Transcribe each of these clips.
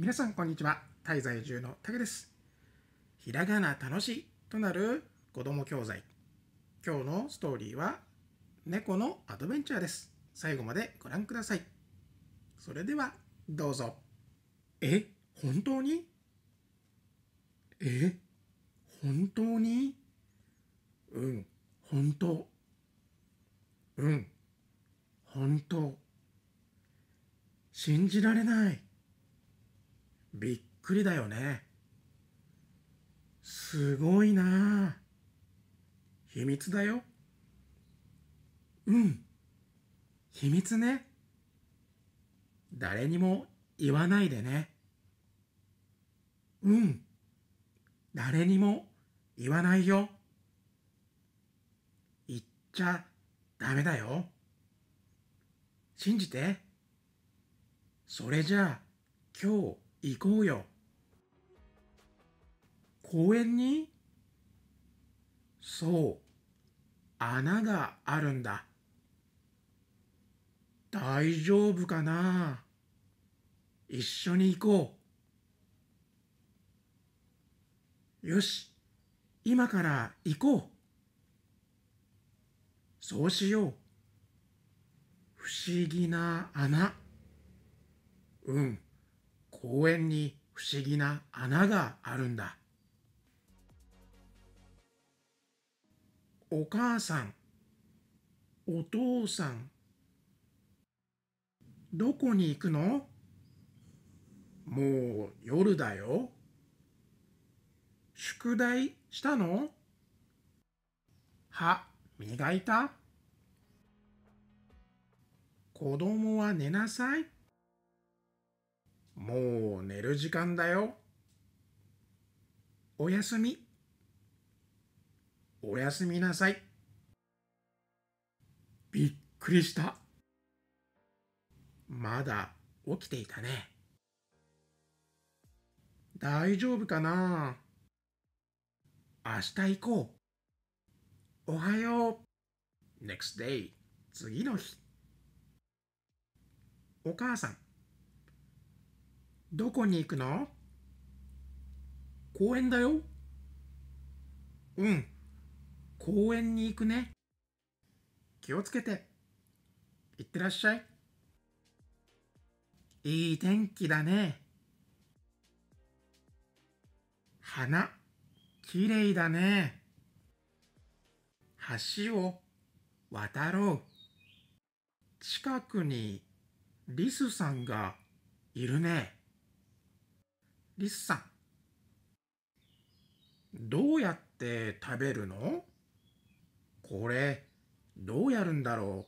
皆さんこんにちは。タイ在住のタケです。ひらがな楽しいとなる子供教材。今日のストーリーは猫のアドベンチャーです。最後までご覧ください。それではどうぞ。え本当に？え本当に？うん本当。うん本当。信じられない。びっくりだよね。すごいな。秘密だよ。うん。秘密ね。誰にも言わないでね。うん。誰にも言わないよ。言っちゃダメだよ。信じて。それじゃあ今日行こうよ。公園にそう穴があるんだ。大丈夫かな？一緒に行こう。よし今から行こう。そうしよう。不思議な穴。うん。公園に不思議な穴があるんだ。お母さんお父さんどこに行くの？もう夜だよ。宿題したの？歯磨いた？子供は寝なさい。もう寝る時間だよ。おやすみ。おやすみなさい。びっくりした。まだ起きていたね。大丈夫かな明日行こう。おはよう。next day 次の日。お母さん。どこに行くの？公園だよ。うん。公園に行くね。気をつけて。いってらっしゃい。いい天気だね。花、きれいだね。橋を渡ろう。近くにリスさんがいるね。リスさん。どうやって食べるの？これ、どうやるんだろ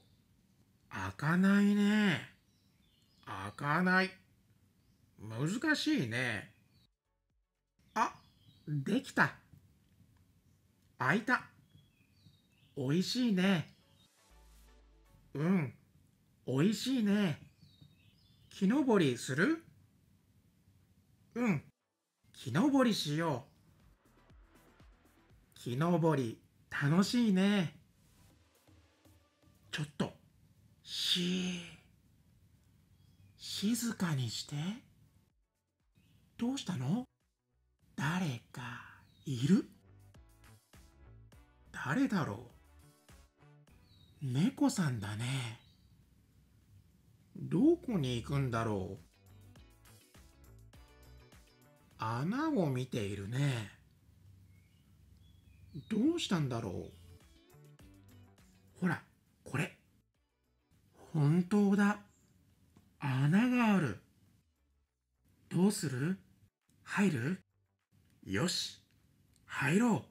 う？開かないね。開かない。難しいね。あ、できた。開いた。おいしいね。うん、おいしいね。木登りする？うん、木登りしよう。木登り楽しいね。ちょっと、し静かにして。どうしたの？誰かいる？誰だろう？猫さんだね。どこに行くんだろう？穴を見ているね。どうしたんだろうほら、これ。本当だ。穴がある。どうする？入る？よし、入ろ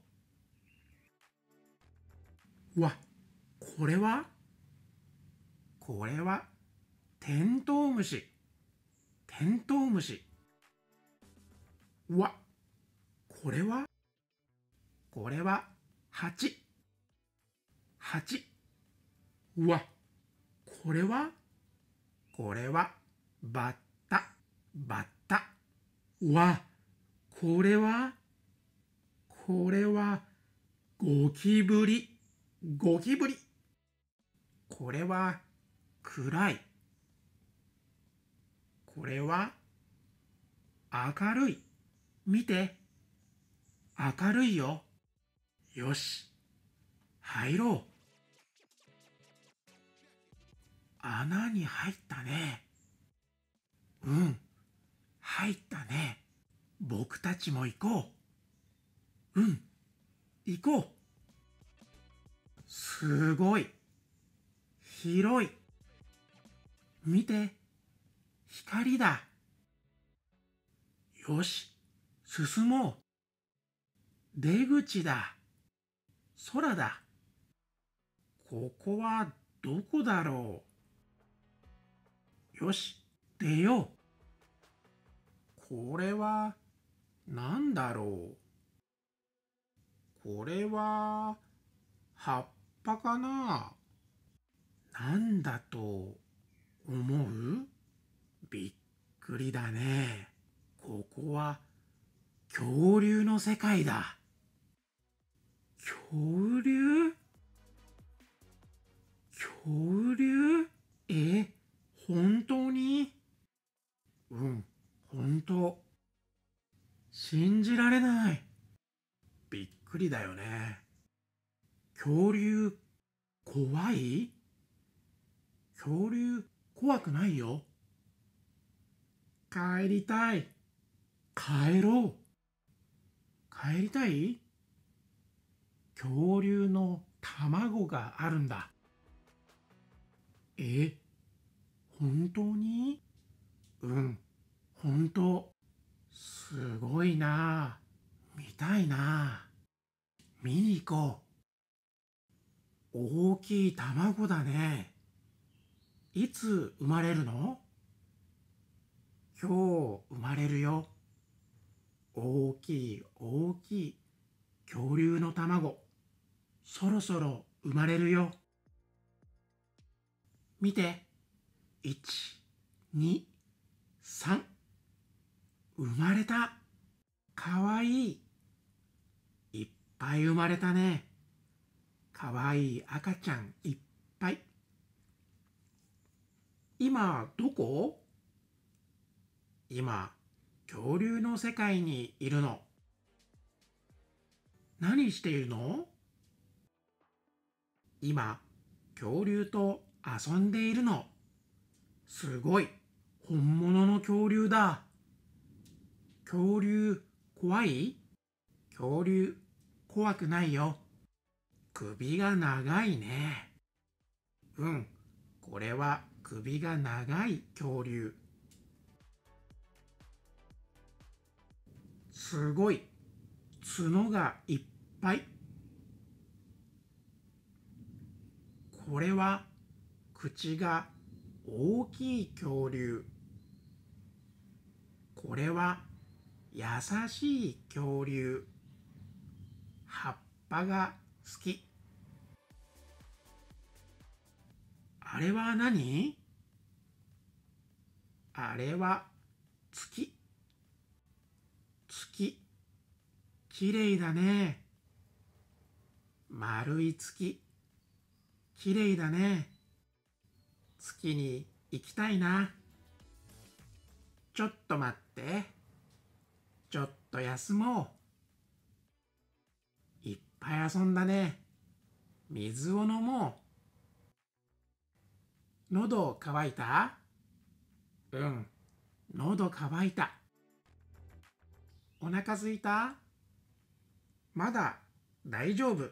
う。わ、これは？これはテントウムシ。テントウムシ。うわ、これは？これは？ハチ。ハチ。うわ、これは？これは？バッタ。バッタ。うわ、これは？これは？ゴキブリ。ゴキブリ。これは？暗い。これは？明るい。見て。明るいよ。よし。入ろう。穴に入ったね。うん。入ったね。僕たちも行こう。うん。行こう。すごい。広い。見て。光だ。よし。進もう。出口だ。空だ。ここはどこだろう。よし。出よう。これは何だろう。これは葉っぱかななんだと思う？びっくりだね。ここは恐竜の世界だ。恐竜？恐竜？え、本当に？うん、本当。信じられない。びっくりだよね。恐竜、怖い？恐竜、怖くないよ。帰りたい。帰ろう。帰りたい？恐竜の卵があるんだ。え、本当に？うん、本当。すごいな見たいな見に行こう。大きい卵だね。いつ生まれるの？今日生まれるよ。大きい大きい恐竜の卵。そろそろ生まれるよ。見て。1、2、3。生まれた。かわいい。いっぱい生まれたね。かわいい赤ちゃんいっぱい。今どこ？今、恐竜の世界にいるの。何しているの？今、恐竜と遊んでいるの。すごい。本物の恐竜だ。恐竜怖い？恐竜怖くないよ。首が長いね。うん、これは首が長い恐竜。すごい。角がいっぱい。これは口が大きい恐竜。これは優しい恐竜。葉っぱが好き。あれは何？あれは月。月。きれいだね。丸い月。きれいだね。月に行きたいな。ちょっと待って。ちょっと休もう。いっぱい遊んだね。水を飲もう。喉乾いた？うん、喉乾いた。お腹すいた？まだ大丈夫？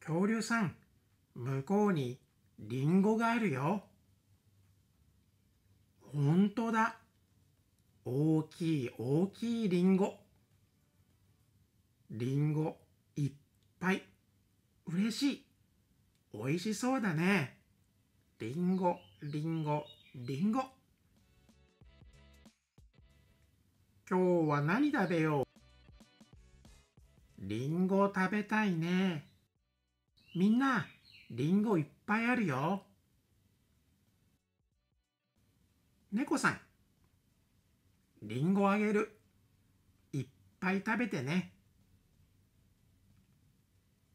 恐竜さん、向こうにリンゴがあるよ。ほんとだ。大きい大きいリンゴ。リンゴいっぱい。嬉しい。おいしそうだね。リンゴ、リンゴ、リンゴ。今日は何食べよう？リンゴ食べたいね。みんな、リンゴいっぱいあるよ。猫さん、リンゴあげる。いっぱい食べてね。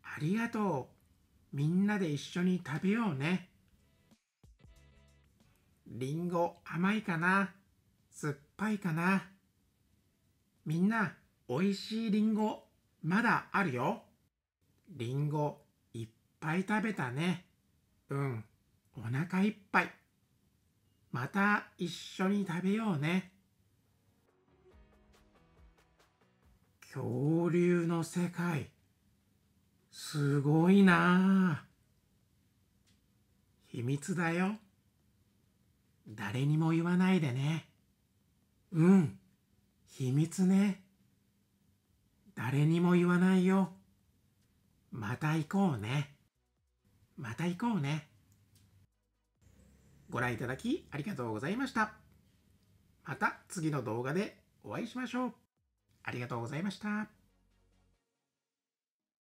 ありがとう。みんなで一緒に食べようね。リンゴ甘いかな？酸っぱいかな？みんな、おいしいりんご、まだあるよ。りんご、いっぱい食べたね。うん、お腹いっぱい。また一緒に食べようね。恐竜の世界、すごいなあ。秘密だよ。誰にも言わないでね。うん、秘密ね。誰にも言わないよ。また行こうね。また行こうね。ご覧いただきありがとうございました。また次の動画でお会いしましょう。ありがとうございました。